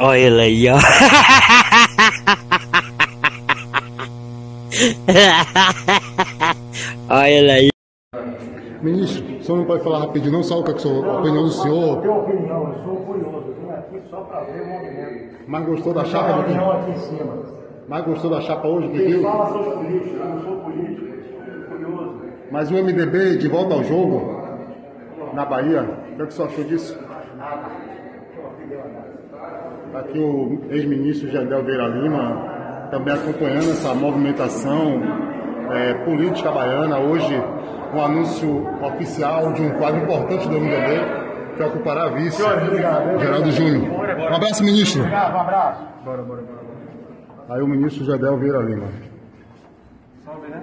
Olha ele aí, ó. Olha ele aí. Ministro, o senhor não pode falar rapidinho, não só o que é a sua opinião do senhor, Tenho opinião, eu sou curioso, eu vim aqui só para ver o movimento. mas gostou da chapa do opinião aqui em cima. Mas gostou da chapa hoje que Quem viu? fala são os políticos, eu não sou político, eu sou curioso. Mas o MDB de volta ao jogo na Bahia, o que, é que o senhor achou disso? Aqui o ex-ministro Jandel Vieira Lima, também acompanhando essa movimentação é, política baiana. Hoje, um anúncio oficial de um quadro importante do MDB, que ocupará a vice, Geraldo Júnior. Um abraço, ministro. Obrigado, um abraço. Bora, bora, bora. Aí o ministro Jadel Vieira Lima. Salve, né?